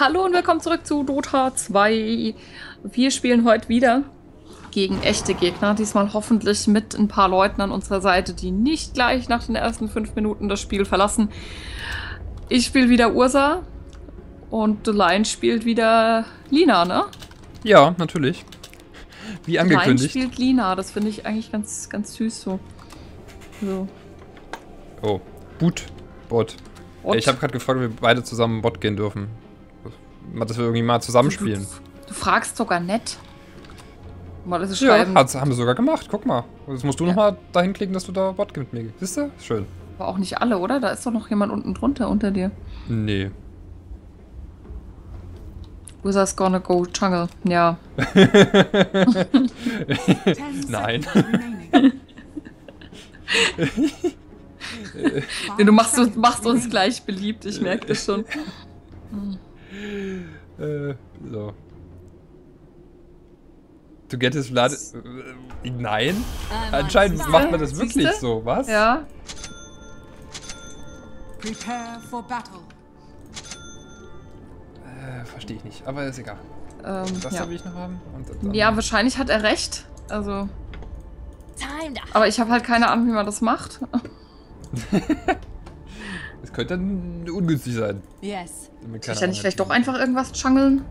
Hallo und willkommen zurück zu Dota 2. Wir spielen heute wieder gegen echte Gegner. Diesmal hoffentlich mit ein paar Leuten an unserer Seite, die nicht gleich nach den ersten fünf Minuten das Spiel verlassen. Ich spiele wieder Ursa und The Lion spielt wieder Lina, ne? Ja, natürlich. Wie angekündigt. spielt Lina, das finde ich eigentlich ganz, ganz süß so. so. Oh, Boot, Bot. Ey, Ich habe gerade gefragt, ob wir beide zusammen Bot gehen dürfen. Dass wir irgendwie mal zusammenspielen. Du, du fragst sogar nett. Mal das Ja, schreiben. hat's, haben wir sogar gemacht. Guck mal. Jetzt musst du Ja. noch mal dahin klicken, dass du da Bot mit mir gehst. Siehst du? Schön. Aber auch nicht alle, oder? Da ist doch noch jemand unten drunter unter dir. Nee. Ursa's gonna go jungle. Ja. Nein. Nee, Du machst, du machst uns gleich beliebt, ich merke das schon. äh, so. To get his blood. Äh, nein. Anscheinend macht man das Siehste? wirklich so. Was? Ja. Prepare for battle. Äh, verstehe ich nicht. Aber ist egal. Ähm, Das ja. will ich noch haben. Und dann- ja, wahrscheinlich hat er recht. Also, aber ich habe halt keine Ahnung, wie man das macht. Es könnte dann ungünstig sein. Yes. Keine ich ja nicht Ahnung vielleicht doch einfach irgendwas jungeln?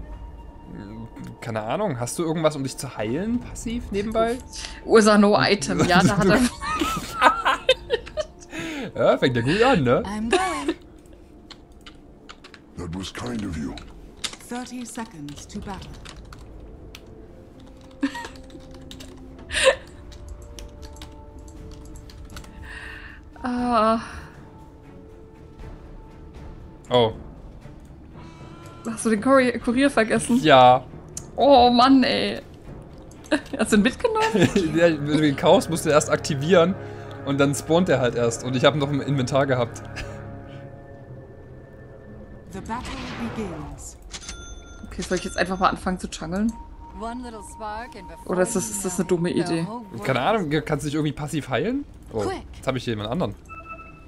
Keine Ahnung. Hast du irgendwas, um dich zu heilen, passiv, nebenbei? Ursa no Item. Ja, da hat er. Ja, fängt ja gut an, ne? I'm going. That was kind of you. 30 seconds to battle. Ah, Oh. hast du den Kurier, Kurier vergessen? Ja. Oh Mann, ey. Hast du ihn mitgenommen? Ja, Wenn du ihn kaufst, musst du erst aktivieren und dann spawnt er halt erst. Und ich habe ihn noch im Inventar gehabt. The battle begins. Okay, soll ich jetzt einfach mal anfangen zu jungeln? Oder ist das- ist das eine dumme Idee? Keine Ahnung, kannst du dich irgendwie passiv heilen? Oh, jetzt habe ich hier jemand anderen.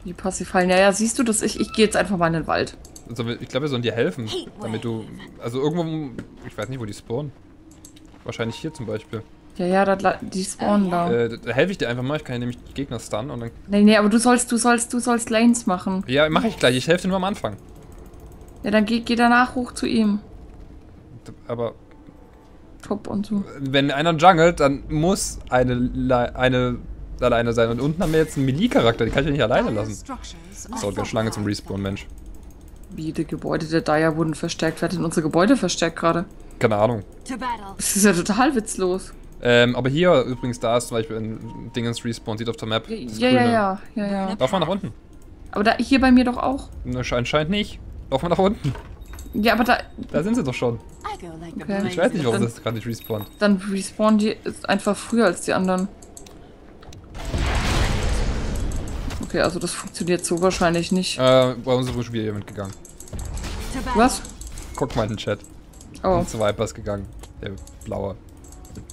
Die passiv fallen. Ja, ja, siehst du das? Ich, ich gehe jetzt einfach mal in den Wald. Also, ich glaube, wir sollen dir helfen, damit du... Also irgendwo... Ich weiß nicht, wo die spawnen. Wahrscheinlich hier zum Beispiel. Ja, ja, da, la- die spawnen da. Äh, da helfe ich dir einfach mal. Ich kann ja nämlich die Gegner stunnen und dann... Nee, nee, aber du sollst, du sollst, du sollst Lanes machen. Ja, mache ich gleich. Ich helfe dir nur am Anfang. Ja, dann geh, geh danach hoch zu ihm. Aber Top und so. wenn einer jungelt, dann muss eine, eine alleine sein. Und unten haben wir jetzt einen Melee-Charakter, den kann ich ja nicht alleine lassen. dauert eine Schlange zum Respawn, Mensch. Wie die Gebäude der Daya wurden verstärkt. Wer hat denn unsere Gebäude verstärkt gerade? Keine Ahnung. Das ist ja total witzlos. Ähm, aber hier übrigens, da ist zum Beispiel ein Dingens Respawn, sieht auf der Map. Ja, ja, ja, ja, ja. Lauf mal nach unten. Aber da, hier bei mir doch auch. Ne, Anscheinend nicht. Lauf mal nach unten. Ja, aber da, Da sind sie doch schon. Okay. Ich weiß nicht, warum Dann- das gerade nicht respawnt. dann respawnen die einfach früher als die anderen. Okay, also das funktioniert so wahrscheinlich nicht. Äh, bei uns ist wohl schon wieder jemand gegangen. Was? Guck mal in den Chat. Oh, Und zu Viper ist gegangen. Der blaue.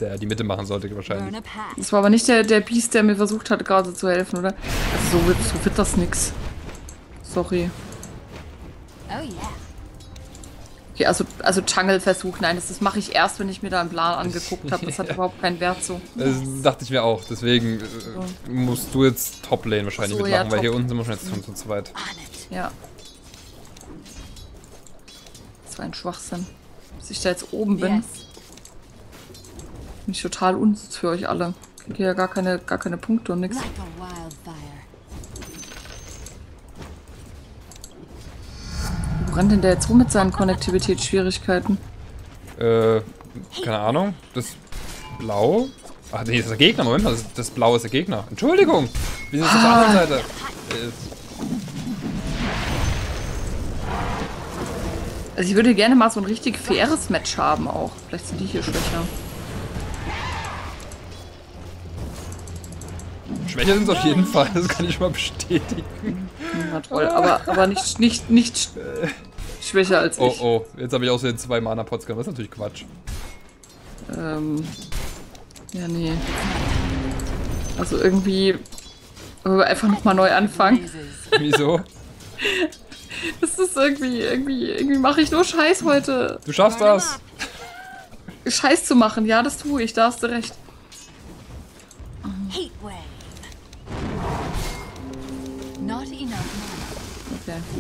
Der die Mitte machen sollte wahrscheinlich. das war aber nicht der, der Beast, der mir versucht hat, gerade zu helfen, oder? Also so wird, so wird das nix. Sorry. Oh yeah. Okay, also, also Jungle-Versuch, nein, das, das mache ich erst, wenn ich mir da einen Plan angeguckt habe. Das hat überhaupt keinen Wert so. Das dachte ich mir auch. Deswegen äh, musst du jetzt Top-Lane wahrscheinlich so, ja, mitmachen, weil hier unten sind wir schon jetzt schon zu zweit. It. Ja. Das war ein Schwachsinn. Bis ich da jetzt oben bin, Yes. bin ich total unnütz für euch alle. Krieg hier ja gar keine, gar keine Punkte und nix. Like Wo rennt denn der jetzt rum mit seinen Konnektivitätsschwierigkeiten? Äh, keine Ahnung. Das Blau. Ach nee, das ist der Gegner. Moment mal, das, das Blau ist der Gegner. Entschuldigung. Wir sind jetzt auf der Ah. anderen Seite. Äh, Also ich würde gerne mal so ein richtig faires Match haben auch. Vielleicht sind die hier schwächer. Schwächer sind es auf jeden Fall, das kann ich mal bestätigen. Na toll, aber, aber nicht, nicht, nicht sch- schwächer als Oh ich. oh, jetzt habe ich außerdem zwei Mana-Pots gehabt. Das ist natürlich Quatsch. Ähm, ja, nee. Also irgendwie wollen wir einfach nochmal neu anfangen. Wieso? Das ist irgendwie, irgendwie, irgendwie mache ich nur Scheiß heute. Du schaffst das. Scheiß zu machen, ja, das tue ich, da hast du recht.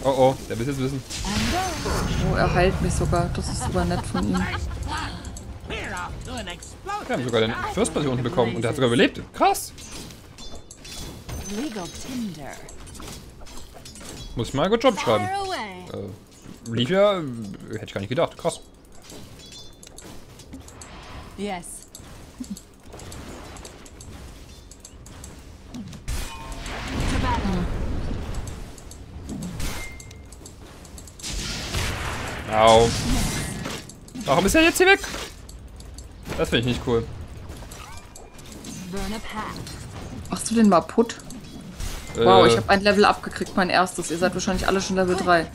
Oh oh, der will jetzt wissen. Oh, er heilt mich sogar. Das ist super nett von ihm. Wir haben sogar den First Person bekommen und der hat sogar überlebt. Krass. Legal Tinder. Muss ich mal einen Job schreiben. Äh, lief ja, hätte ich gar nicht gedacht. Krass. Yes. Au. Warum ist er jetzt hier weg? Das finde ich nicht cool. Machst du den mal putt? Wow, Äh, ich habe ein Level abgekriegt, mein erstes. Ihr seid wahrscheinlich alle schon Level 3.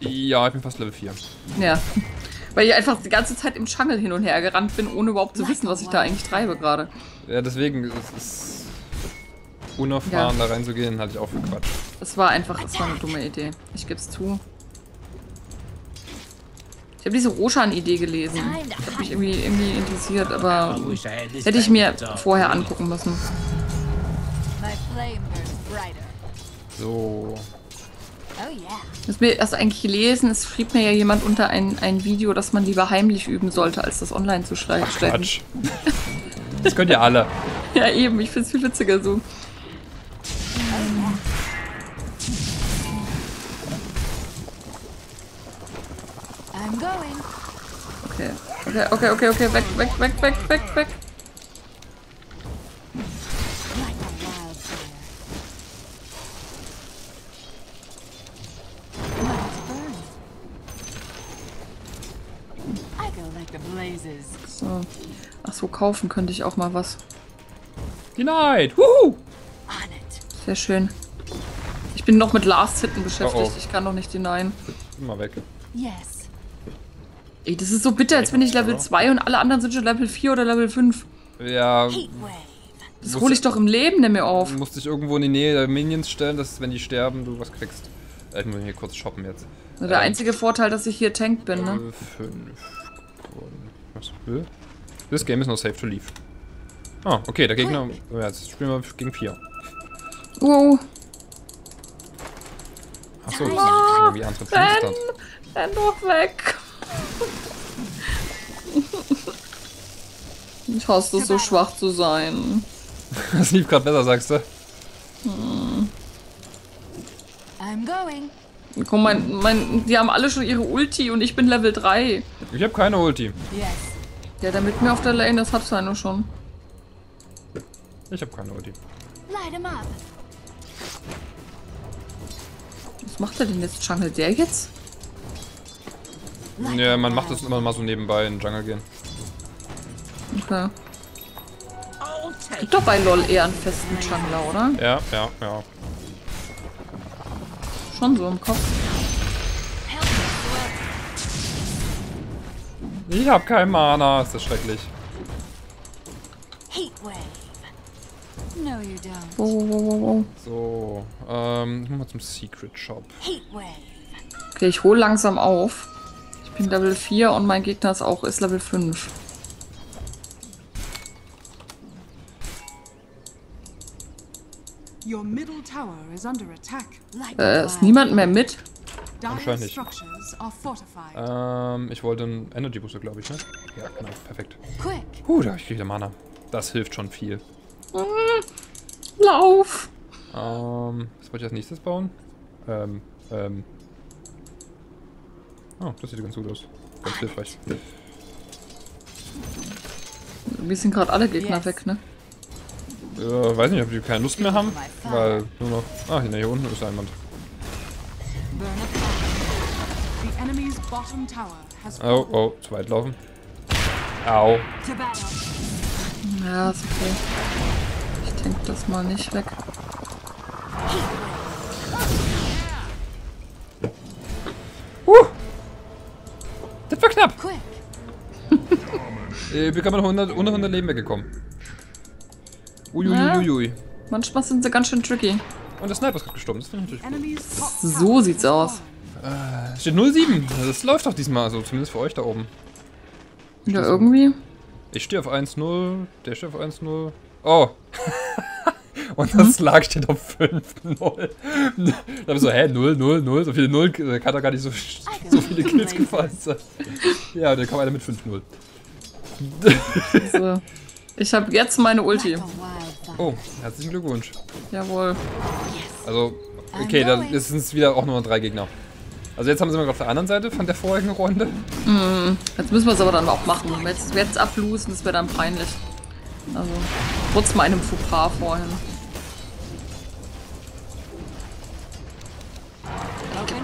Ja, ich bin fast Level 4. Ja. Weil ich einfach die ganze Zeit im Jungle hin und her gerannt bin, ohne überhaupt zu wissen, was ich da eigentlich treibe gerade. Ja, deswegen ist es unerfahren Ja. da reinzugehen, halte ich auch für Quatsch. Es war einfach, es war eine dumme Idee. Ich geb's zu. Ich habe diese Roshan-Idee gelesen. Ich habe mich irgendwie, irgendwie interessiert, aber hätte ich mir vorher angucken müssen. So. Oh yeah. Das mir erst eigentlich gelesen, es schrieb mir ja jemand unter ein, ein Video, dass man lieber heimlich üben sollte, als das online zu schrei- stellen. Quatsch. Das könnt ihr alle. Ja, eben, ich find's viel witziger so. Okay. Okay, okay, okay, okay, weg, weg, weg, weg, weg, weg. So. Ach so, kaufen könnte ich auch mal was. Denied. Wuhu. Sehr schön. Ich bin noch mit Last Hitten beschäftigt. Oh, oh. Ich kann noch nicht hinein. Mal weg. Yes. Ey, das ist so bitter, als bin ich Level 2 und alle anderen sind schon Level 4 oder Level 5. Ja. Das hole ich doch im Leben nicht mehr auf. du musst dich irgendwo in die Nähe der Minions stellen, dass wenn die sterben, du was kriegst. Äh, Ich muss hier kurz shoppen jetzt. Der Ähm, einzige Vorteil, dass ich hier tankt bin, ne? äh, Fünf. Was? Will? This game is not safe to leave. Ah, okay, der Gegner. Oh ja, jetzt spielen wir gegen vier. Wow. Achso, das ist irgendwie andere! Teamstand. Renn doch weg. Ich hasse es, so schwach zu sein. Das lief gerade besser, sagst du? I'm going. Guck mal, mein, mein, die haben alle schon ihre Ulti und ich bin Level 3. Ich habe keine Ulti. Yes. Ja, der mit mir auf der Lane, das hat seine schon. Ich habe keine Ulti. Light him up. Was macht er denn jetzt? Jungle der jetzt? Ja, man macht das immer mal so nebenbei in den Jungle gehen. Okay. Gibt doch bei LOL eher einen festen Jungler, oder? Ja, ja, ja. Schon so im Kopf. Ich habe kein Mana, ist das schrecklich. Heat wave. No, you don't. Wow, wow, wow, wow. So, ähm, ich mach mal zum Secret Shop. Okay, ich hole langsam auf. Ich bin Level 4 und mein Gegner ist auch ist Level 5. Your middle tower is under attack. Like Äh, ist niemand mehr mit? Wahrscheinlich. structures are fortified. Ähm, ich wollte einen Energy Booster, glaube ich, ne? Ja, genau, perfekt. Quick. Puh, da hab ich wieder Mana. Das hilft schon viel. Lauf! Ähm, was wollte ich als nächstes bauen? Ähm, ähm. Oh, das sieht ganz gut aus. Ganz hilfreich. Wir sind gerade alle Gegner Yes. weg, ne? Äh, weiß nicht, ob die keine Lust mehr haben, weil nur noch... Ah, hier, hier unten ist jemand. Oh, oh, zu weit laufen. Au. Ja, ist okay. Ich tank das mal nicht weg. Äh, wir sind 100, unter 100 Leben weggekommen. Uiuiuiui. Manchmal sind sie ganz schön tricky. Und der Sniper ist gerade gestorben. Das finde ich natürlich top So sieht's aus. Äh, steht 0,7. Das läuft doch diesmal, also zumindest für euch da oben. Ja, irgendwie. Ich stehe auf 1-0, der steht auf 1-0. Oh. Und das Lag steht auf 5-0. Da hab ich so, hä, 0, 0, 0, so viele 0, da kann doch gar nicht so, so viele Kills gefallen sein. Ja, da kam einer mit 5-0. So. Ich habe jetzt meine Ulti. Oh, herzlichen Glückwunsch. Jawohl. Also, okay, da ist es wieder auch nur drei Gegner. Also jetzt haben sie mal auf der anderen Seite von der vorigen Runde. Jetzt müssen wir es aber dann auch machen. Wenn wir Jetzt, jetzt ablosen, das wäre dann peinlich. Also, trotz meinem Fauxpas vorhin.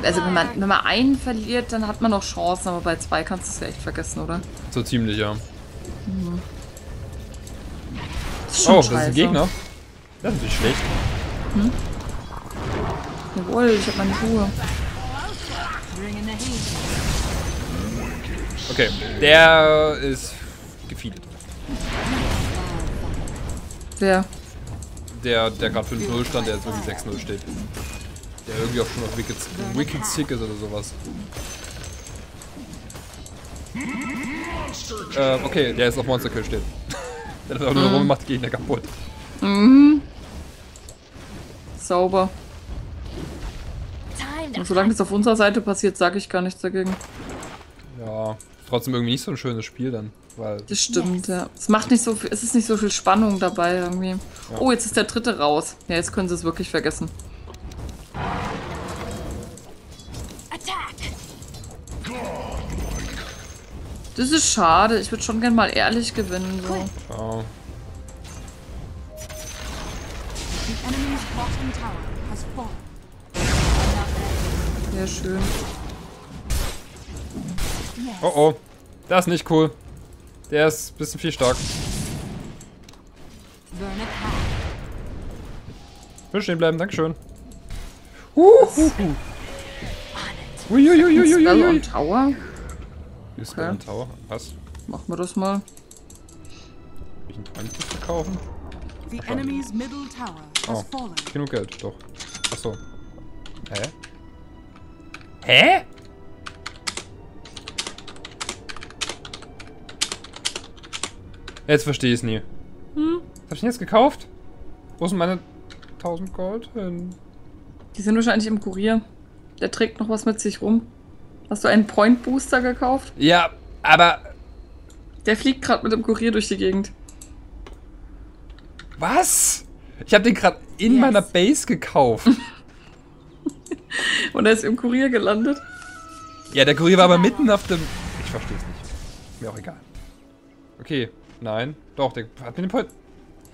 Also, wenn man, wenn man einen verliert, dann hat man noch Chancen, aber bei zwei kannst du es ja echt vergessen, oder? So ziemlich, ja. Das Oh, das ist scheiße. ein Gegner. Das ist nicht schlecht. Jawohl, ich hab meine Ruhe. Bringing the heat. Okay, der ist gefeedet. Wer? Der, der gerade 5-0 stand, der jetzt irgendwie 6-0 steht. Der irgendwie auch schon auf Wicked, Wicked Sick ist oder sowas. Äh, okay, der ist auf Monster Kill steht. Der hat auch nur rum und macht die Gegner kaputt. Sauber. Time to Und solange das auf unserer Seite passiert, sage ich gar nichts dagegen. Ja, trotzdem irgendwie nicht so ein schönes Spiel dann. Weil, Das stimmt, ja. Es macht nicht so viel, es ist nicht so viel Spannung dabei irgendwie. Oh, jetzt ist der dritte raus. Ja, jetzt können sie es wirklich vergessen. Das ist schade. Ich würde schon gern mal ehrlich gewinnen. So. fallen. Sehr schön. Oh oh, das ist nicht cool. Der ist ein bisschen viel stark. Path. Will stehen bleiben, Dankeschön. Huhuhu. Uiuiuiuiui. Spell on Tower. Ist okay. Tower? Was? Machen wir das mal. Ich einen Point kaufen? The enemy's middle tower has Oh. fallen. Genug Geld, doch. Achso. Hä? Hä? Jetzt verstehe ich es nie. Hm? Was hab ich denn jetzt gekauft? Wo sind meine 1000 Gold hin? Die sind wahrscheinlich im Kurier. Der trägt noch was mit sich rum. Hast du einen Point Booster gekauft? Ja, aber Der fliegt gerade mit dem Kurier durch die Gegend. was? Ich habe den gerade in Yes. meiner Base gekauft. Und er ist im Kurier gelandet. ja, der Kurier war aber mitten auf dem... Ich verstehe es nicht. Mir auch egal. Okay, nein. Doch, der hat mir den Point...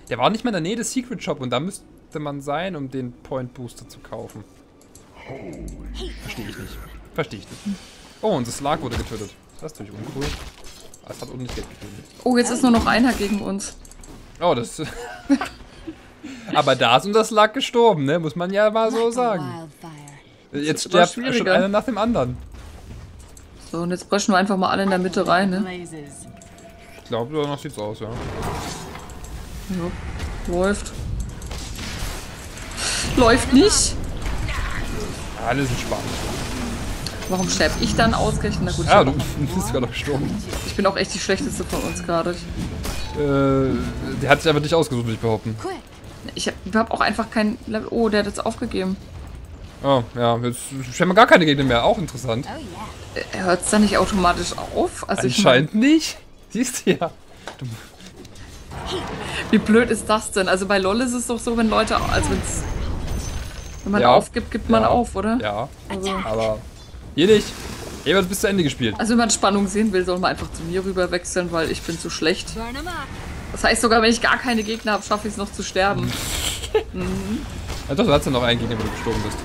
Der war nicht mal in der Nähe des Secret Shop und da müsste man sein, um den Point Booster zu kaufen. Verstehe ich nicht. Verstehe ich nicht. Oh, und das Lag wurde getötet. Das ist natürlich uncool. Aber es hat ordentlich Geld gegeben. Oh, jetzt ist nur noch einer gegen uns. Oh, das... Aber da ist unser Slag gestorben, ne? Muss man ja mal so sagen. wildfire. Jetzt stirbt schon einer nach dem anderen. So, und jetzt brechen wir einfach mal alle in der Mitte rein, ne? Ich glaube, danach sieht's aus, ja. Ja, läuft. Läuft nicht. Alles entspannt. Warum sterbe ich dann ausgerechnet? Na gut, ich, Ja, du bist gerade gestorben. ich bin auch echt die schlechteste von uns gerade. Äh, der hat sich aber nicht ausgesucht, würde ich behaupten. Ich habe hab auch einfach kein Level. Oh, der hat jetzt aufgegeben. Oh, ja, jetzt stellen wir gar keine Gegner mehr. Auch interessant. Oh yeah. Äh, Hört es dann nicht automatisch auf? Also ich Anscheinend nicht. Siehst du ja. mein, wie blöd ist das denn? Also bei LOL ist es doch so, wenn Leute, also wenn's, wenn man Ja. aufgibt, gibt man Ja. auf, oder? Ja, Also, aber hier nicht. Hier wird bis zu Ende gespielt. also wenn man Spannung sehen will, soll man einfach zu mir rüber wechseln, weil ich bin zu schlecht. Das heißt sogar, wenn ich gar keine Gegner habe, schaffe ich es noch zu sterben. Ja, doch, du hast ja noch einen Gegner, wo du gestorben bist.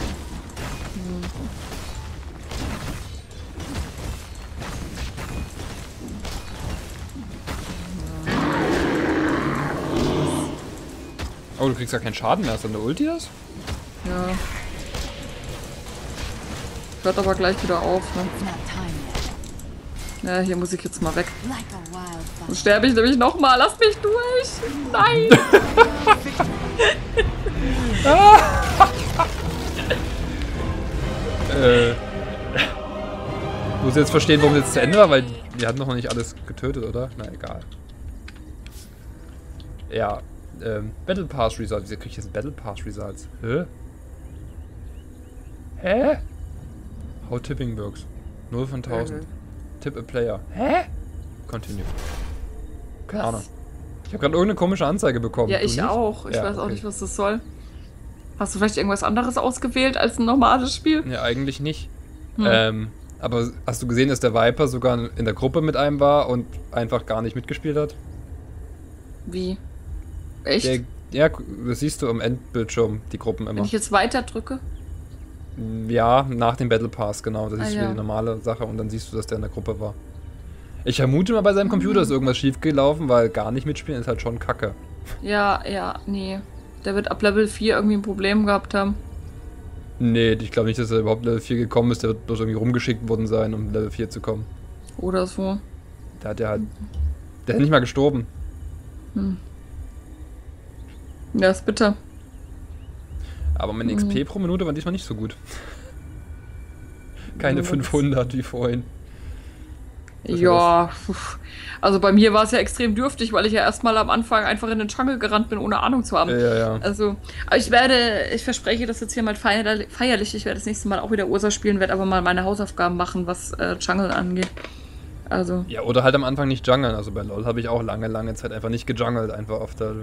Oh, du kriegst gar keinen Schaden mehr. Ist dann eine Ulti das? Ja. Hört aber gleich wieder auf, ne? Ja, hier muss ich jetzt mal weg. Dann sterbe ich nämlich nochmal. Lass mich durch. Nein. Äh. Du musst jetzt verstehen, warum es jetzt zu Ende war, weil wir hatten noch nicht alles getötet, oder? Na egal. Ja, ähm, Battle Pass Results. Wieso krieg ich jetzt Battle Pass Results? Hä? Hä? How Tipping works. 0 von 1000. Mhm. Tip a player. Hä? Continue. Keine? Ahnung. Ich habe gerade irgendeine komische Anzeige bekommen. Ja, Du ich nicht? auch. Ich Ja, weiß auch okay. nicht, was das soll. Hast du vielleicht irgendwas anderes ausgewählt als ein normales Spiel? Ja, eigentlich nicht. Hm. Ähm, aber hast du gesehen, dass der Viper sogar in der Gruppe mit einem war und einfach gar nicht mitgespielt hat? Wie? Echt? Der, ja, das siehst du am Endbildschirm, die Gruppen Wenn immer. ich jetzt weiter drücke? Ja, nach dem Battle Pass, genau. Das Ah, ist ja. wieder die normale Sache und dann siehst du, dass der in der Gruppe war. Ich vermute mal, bei seinem Computer Mhm. ist irgendwas schief gelaufen, weil gar nicht mitspielen ist halt schon kacke. Ja, ja, nee. Der wird ab Level 4 irgendwie ein Problem gehabt haben. Nee, ich glaube nicht, dass er überhaupt Level 4 gekommen ist. Der wird bloß irgendwie rumgeschickt worden sein, um Level 4 zu kommen. Oder so. Der hat ja halt. Der ist nicht mal gestorben. Ja, ist bitter. Aber meine Mhm. XP pro Minute war diesmal nicht so gut. Keine Ja, das- 500 wie vorhin. Das Ja, also bei mir war es ja extrem dürftig, weil ich ja erstmal am Anfang einfach in den Jungle gerannt bin, ohne Ahnung zu haben. Ja, ja. Also, aber ich werde, ich verspreche das jetzt hier mal feierlich. Ich werde das nächste Mal auch wieder Ursa spielen, werde aber mal meine Hausaufgaben machen, was äh, Jungle angeht. Also, Ja, oder halt am Anfang nicht jungeln. Also bei LoL habe ich auch lange, lange Zeit einfach nicht gejungelt. Einfach auf der. auf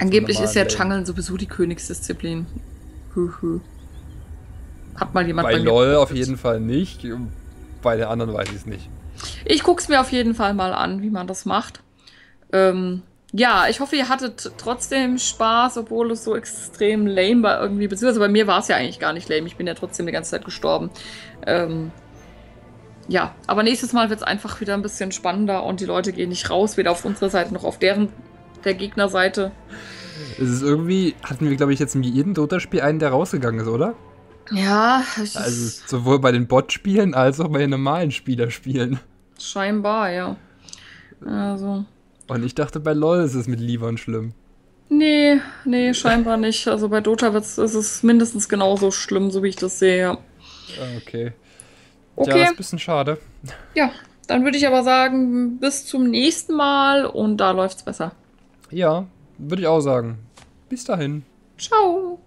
angeblich ist ja normalen Lane. Jungle sowieso die Königsdisziplin. Hat mal jemand Bei mir LoL auf jeden Fall nicht. Bei den anderen weiß ich es nicht. Ich guck's mir auf jeden Fall mal an, wie man das macht. Ähm, ja, ich hoffe, ihr hattet trotzdem Spaß, obwohl es so extrem lame war irgendwie. Beziehungsweise bei mir war es ja eigentlich gar nicht lame. Ich bin ja trotzdem die ganze Zeit gestorben. Ähm, ja, aber nächstes Mal wird's einfach wieder ein bisschen spannender und die Leute gehen nicht raus, weder auf unserer Seite noch auf deren der Gegnerseite. Es ist irgendwie, hatten wir, glaube ich, jetzt in jedem Dota-Spiel einen, der rausgegangen ist, oder? Ja, Also sowohl bei den Bot-Spielen als auch bei den normalen Spielerspielen. scheinbar, ja. Also. Und ich dachte, bei LoL ist es mit Livon schlimm. Nee, nee, scheinbar nicht. Also bei Dota wird's, ist es mindestens genauso schlimm, so wie ich das sehe. ja. Ah, Okay. Okay. Ja, ist ein bisschen schade. Ja, dann würde ich aber sagen, bis zum nächsten Mal und da läuft's besser. Ja, würde ich auch sagen. Bis dahin. Ciao.